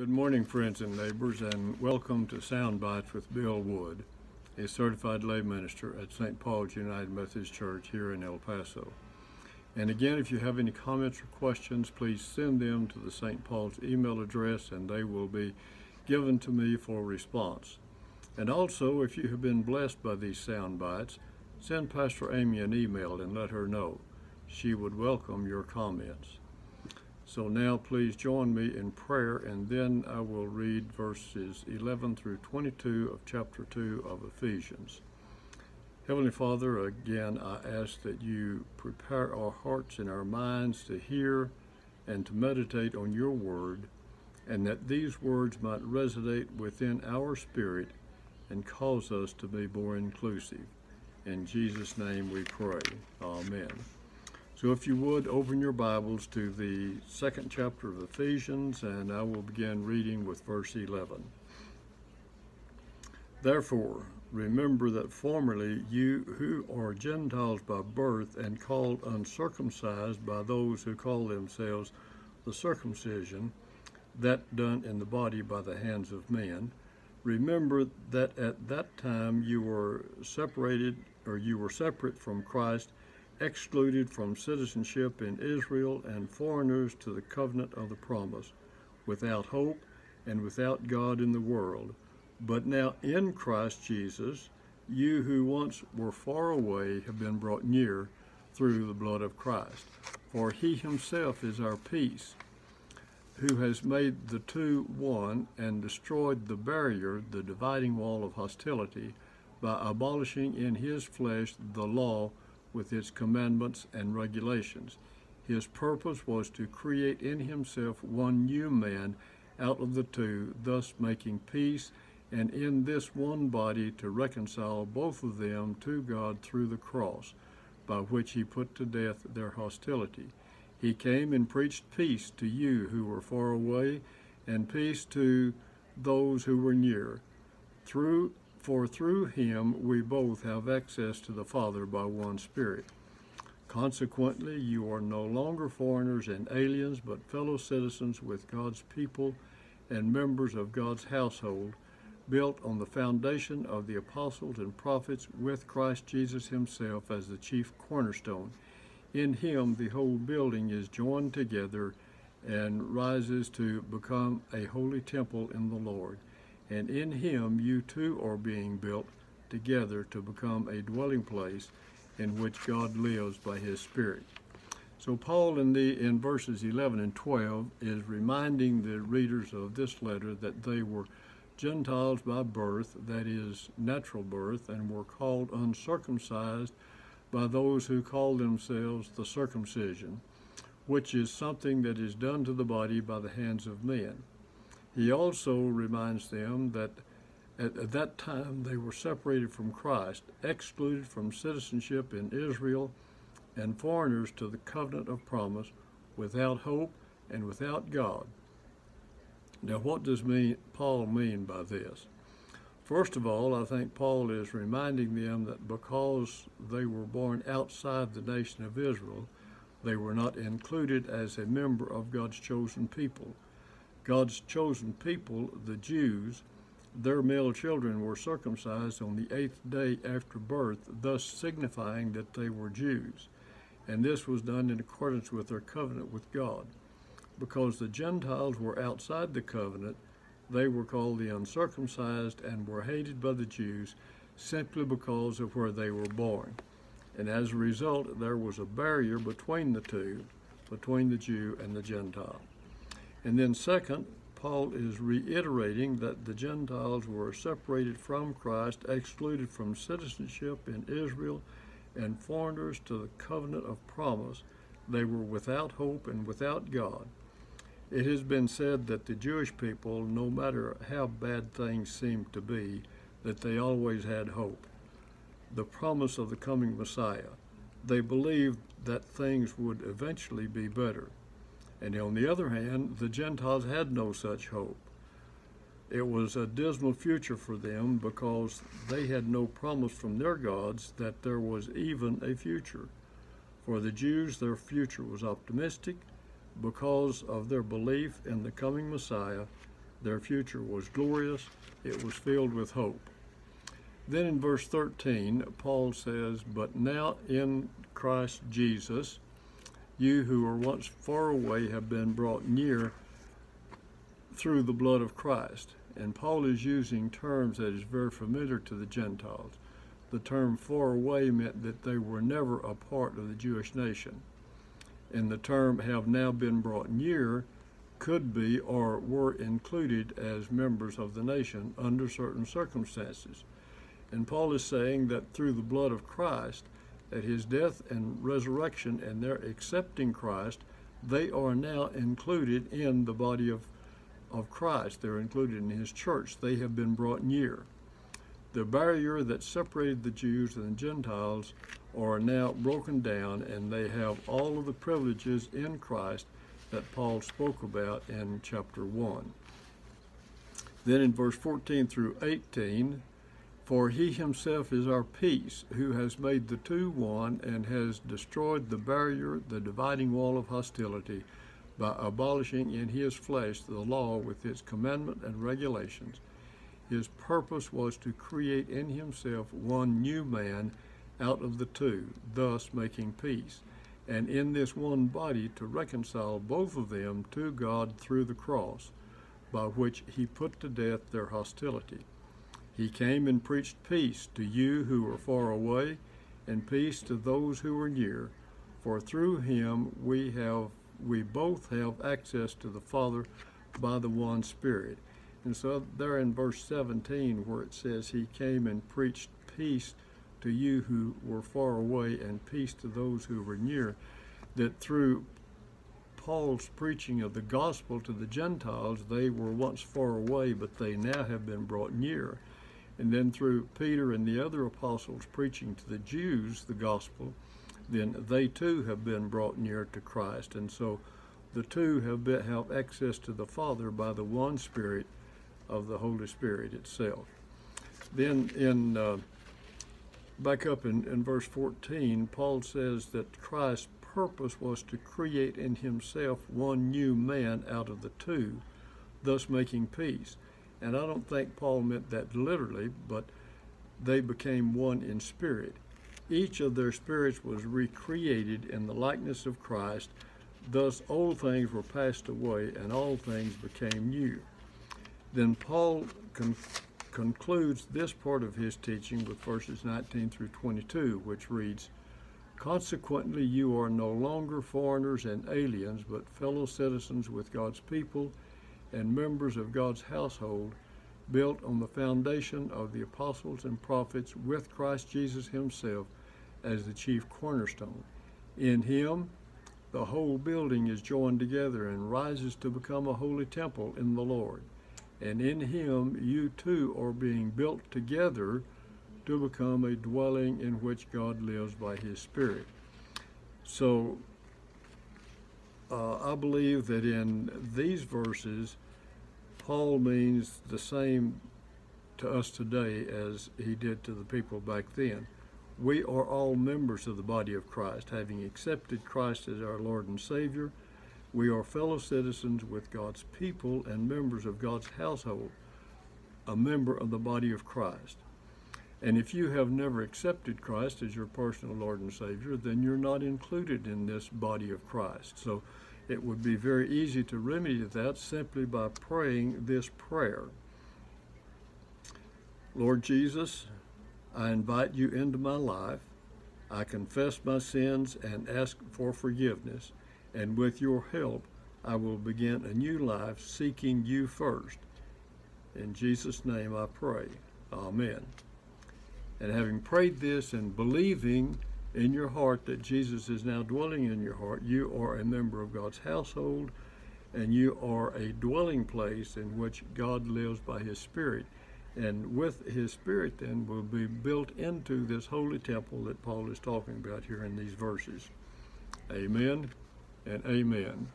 Good morning, friends and neighbors, and welcome to Soundbites with Bill Wood, a certified lay minister at St. Paul's United Methodist Church here in El Paso. And again, if you have any comments or questions, please send them to the St. Paul's email address and they will be given to me for response. And also, if you have been blessed by these sound bites, send Pastor Amy an email and let her know. She would welcome your comments. So now please join me in prayer, and then I will read verses 11 through 22 of chapter 2 of Ephesians. Heavenly Father, again, I ask that you prepare our hearts and our minds to hear and to meditate on your word, and that these words might resonate within our spirit and cause us to be more inclusive. In Jesus' name we pray. Amen. So if you would, open your Bibles to the second chapter of Ephesians, and I will begin reading with verse 11. Therefore, remember that formerly you who are Gentiles by birth and called uncircumcised by those who call themselves the circumcision, that done in the body by the hands of men, remember that at that time you were separated, or you were separate from Christ excluded from citizenship in Israel and foreigners to the covenant of the promise, without hope and without God in the world. But now in Christ Jesus, you who once were far away have been brought near through the blood of Christ. For he himself is our peace, who has made the two one and destroyed the barrier, the dividing wall of hostility, by abolishing in his flesh the law with its commandments and regulations. His purpose was to create in himself one new man out of the two, thus making peace, and in this one body to reconcile both of them to God through the cross, by which he put to death their hostility. He came and preached peace to you who were far away, and peace to those who were near. Through for through him we both have access to the Father by one Spirit. Consequently, you are no longer foreigners and aliens, but fellow citizens with God's people and members of God's household, built on the foundation of the apostles and prophets, with Christ Jesus himself as the chief cornerstone. In him, the whole building is joined together and rises to become a holy temple in the Lord and in him you too are being built together to become a dwelling place in which God lives by his Spirit. So Paul in the in verses 11 and 12 is reminding the readers of this letter that they were Gentiles by birth, that is natural birth, and were called uncircumcised by those who call themselves the circumcision, which is something that is done to the body by the hands of men. He also reminds them that at, at, that time they were separated from Christ, excluded from citizenship in Israel, and foreigners to the covenant of promise, without hope and without God. Now, what does mean, Paul mean by this? First of all, I think Paul is reminding them that because they were born outside the nation of Israel, they were not included as a member of God's chosen people. God's chosen people, the Jews, their male children were circumcised on the eighth day after birth, thus signifying that they were Jews. And this was done in accordance with their covenant with God. Because the Gentiles were outside the covenant, they were called the uncircumcised and were hated by the Jews simply because of where they were born. And as a result, there was a barrier between the two, between the Jew and the Gentile. And then, second, Paul is reiterating that the Gentiles were separated from Christ, excluded from citizenship in Israel, and foreigners to the covenant of promise. They were without hope and without God. It has been said that the Jewish people, no matter how bad things seemed to be, that they always had hope. The promise of the coming Messiah. They believed that things would eventually be better. And on the other hand, the Gentiles had no such hope. It was a dismal future for them because they had no promise from their gods that there was even a future. For the Jews, their future was optimistic because of their belief in the coming Messiah, Their future was glorious, it was filled with hope. Then in verse 13, Paul says, But now in Christ Jesus, you who were once far away have been brought near through the blood of Christ. And Paul is using terms that is very familiar to the Gentiles. The term far away meant that they were never a part of the Jewish nation. And the term have now been brought near could be or were included as members of the nation under certain circumstances. And Paul is saying that through the blood of Christ, at his death and resurrection, and their accepting Christ, they are now included in the body of, of Christ. They're included in his church. They have been brought near. The barrier that separated the Jews and the Gentiles are now broken down, and they have all of the privileges in Christ that Paul spoke about in chapter 1. Then in verse 14 through 18, for he himself is our peace, who has made the two one and has destroyed the barrier, the dividing wall of hostility, by abolishing in his flesh the law with its commandment and regulations. His purpose was to create in himself one new man out of the two, thus making peace, and in this one body to reconcile both of them to God through the cross, by which he put to death their hostility he came and preached peace to you who were far away, and peace to those who were near. For through him we have we both have access to the Father by the one Spirit. And so there in verse 17 where it says he came and preached peace to you who were far away and peace to those who were near, that through Paul's preaching of the gospel to the Gentiles, they were once far away, but they now have been brought near. And then through Peter and the other apostles preaching to the Jews the gospel, then they too have been brought near to Christ. And so the two have, been, have access to the Father by the one Spirit of the Holy Spirit itself. Then in uh, back up in, in verse 14, Paul says that Christ's purpose was to create in himself one new man out of the two, thus making peace and I don't think Paul meant that literally, but they became one in spirit. Each of their spirits was recreated in the likeness of Christ. Thus, old things were passed away and all things became new. Then Paul con- concludes this part of his teaching with verses 19 through 22, which reads Consequently, you are no longer foreigners and aliens, but fellow citizens with God's people and members of God's household, built on the foundation of the apostles and prophets with Christ Jesus himself as the chief cornerstone. In him, the whole building is joined together and rises to become a holy temple in the Lord. And in him, you too are being built together to become a dwelling in which God lives by his Spirit. So, uh, I believe that in these verses, Paul means the same to us today as he did to the people back then. We are all members of the body of Christ, having accepted Christ as our Lord and Savior. We are fellow citizens with God's people and members of God's household, a member of the body of Christ. And if you have never accepted Christ as your personal Lord and Savior, then you're not included in this body of Christ. So it would be very easy to remedy that simply by praying this prayer. Lord Jesus, I invite you into my life. I confess my sins and ask for forgiveness, and with your help, I will begin a new life seeking you first. In Jesus' name I pray. Amen. And having prayed this and believing in your heart that Jesus is now dwelling in your heart, you are a member of God's household and you are a dwelling place in which God lives by his Spirit. And with his Spirit, then, will be built into this holy temple that Paul is talking about here in these verses. Amen and amen.